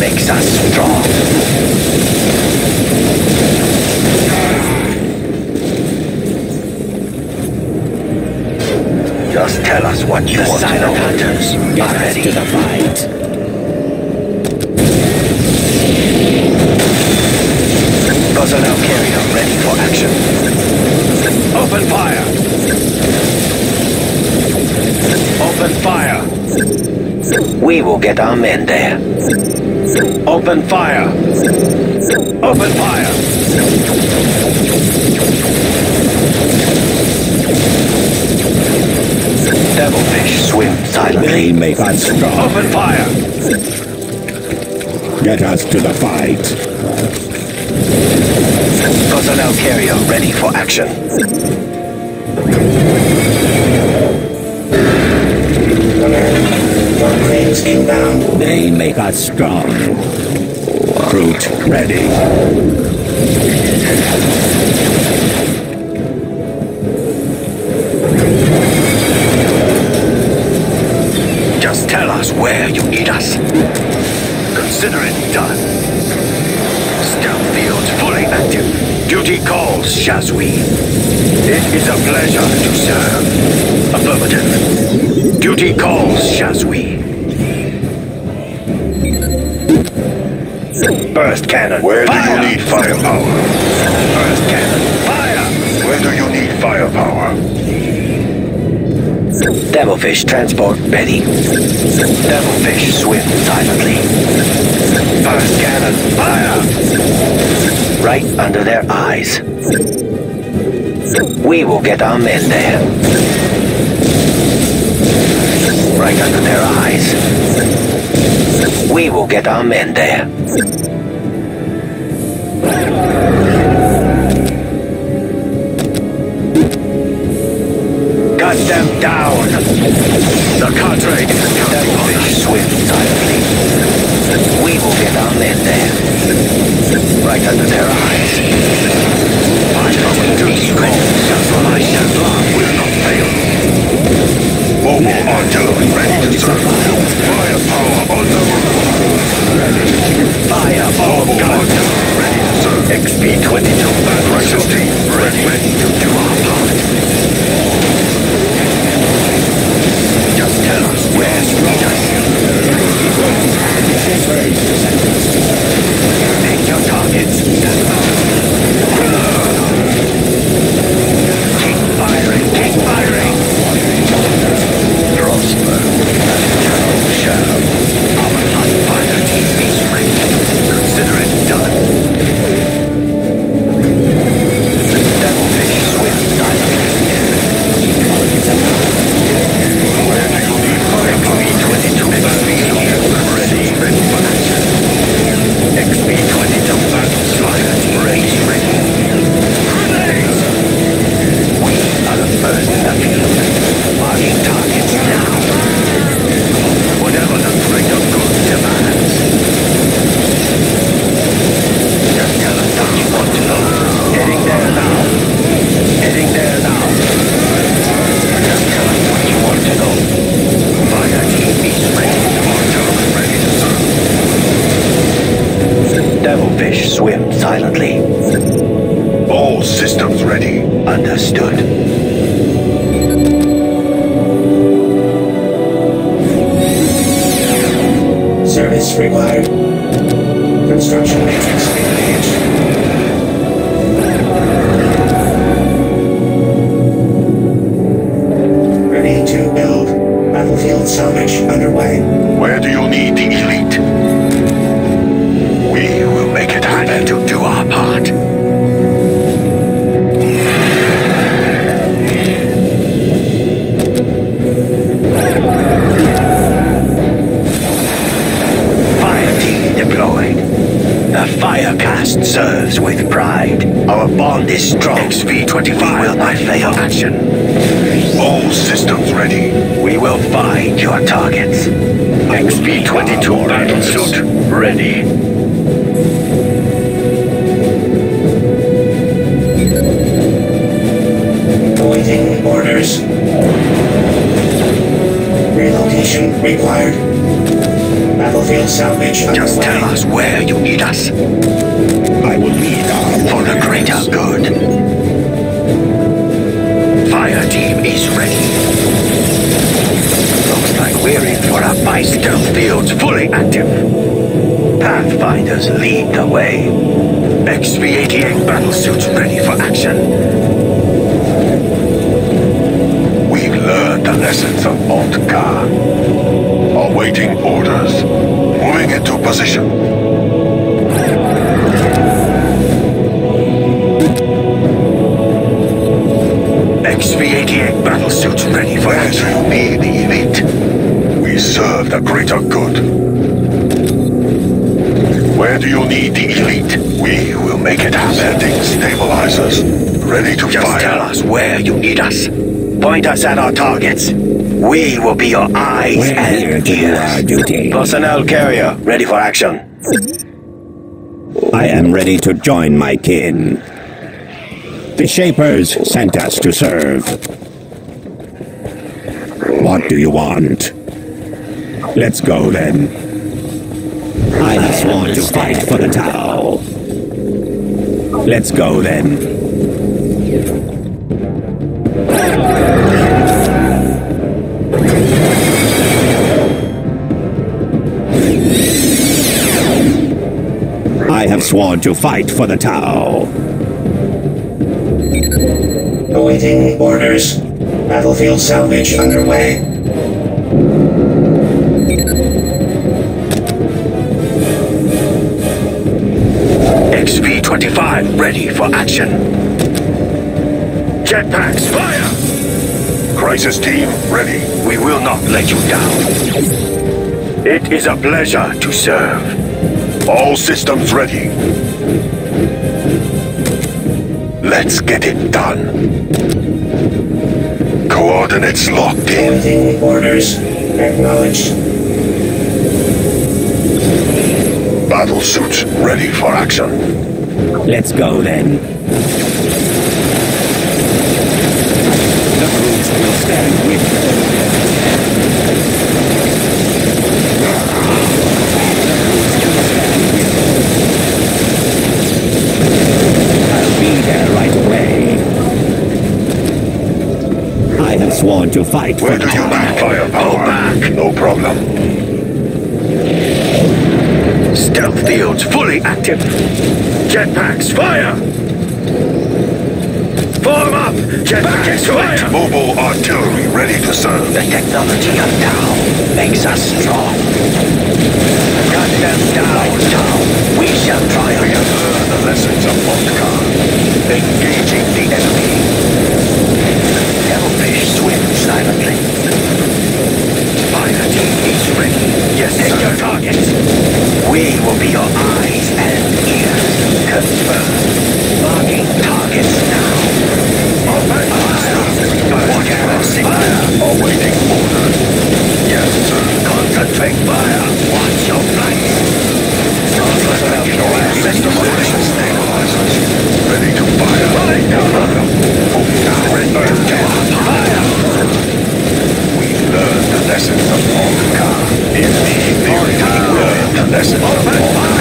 makes us strong. Just tell us what you The want to know. hunters Are ready. to the fight. Personnel carrier ready for action. Open fire! Open fire! We will get our men there. Open fire! Open fire! Devilfish swim silently. They make us strong. Open fire! Get us to the fight. Personnel carrier ready for action. They make us strong. Kroot ready. Just tell us where you need us. Consider it done. Stealth fields fully active. Duty calls, Shas'ui. It is a pleasure to serve. Affirmative. Duty calls, Shas'ui. Burst cannon. Where do you need firepower? Burst cannon. Fire! Where do you need firepower? Devilfish transport ready. Devilfish swim silently. Burst cannon. Fire! Right under their eyes. We will get our men there. Right under their eyes. We will get our men there. Cut them down! The cadre is Devilfish swim silently. We will get our men there. Right under their eyes. I know duty calls. My Shazlam will not fail. Mobile artillery ready to serve. Firepower on the all guns. Ready to serve. XP-22 Crisis team ready. ready to do our part. Service required. Construction matrix engaged. Ready to build. Battlefield salvage underway. XV-25 will I fail action. All systems ready. We will find your targets. XP-22 battle suit ready. Awaiting orders. Relocation required. Battlefield salvage underway. Just tell us where you need us. I will lead our For the greater good. For a fight. Stealth fields fully active. Pathfinders lead the way. XV-88 battlesuits ready for action. We've learned the lessons of Mont'ka. Awaiting orders. Moving into position. Ready to Just fire. tell us where you need us. Point us at our targets. We will be your eyes We're here and to do our ears. duty. Personnel carrier, ready for action. I am ready to join my kin. The Shapers sent us to serve. What do you want? Let's go then. I have sworn to fight for the Tau. Let's go then. I have sworn to fight for the Tau. Awaiting orders. Battlefield salvage underway. XV-25 ready for action. Jetpacks, fire! Crisis team, ready. We will not let you down. It is a pleasure to serve. All systems ready. Let's get it done. Coordinates locked in. Awaiting orders. Acknowledged. Battle suits ready for action. Let's go then. The crews will stand with you. I'll be there right away. I have sworn to fight Where for the you Tau. need firepower? Go back. No problem. Stealth fields fully active. Jetpacks, fire! Form up! Jetpacks, fire! Mobile artillery ready to serve. The technology of Tau makes us strong. Cut them down, Tau. We shall triumph. We have learned the lessons of Mont'ka. Engaging the enemy. Devilfish swim silently. Fire team is ready. Yes, Hit your targets. We will be your eyes and ears. Confirmed. Marking targets now. Open fire. Whatever signal. Awaiting orders. Yes, sir. Concentrate fire. Watch your flanks. Stabilizers. Ready to fire. Moving out. Ready to fire. We learned the lessons of Mont'ka. Indeed, we learned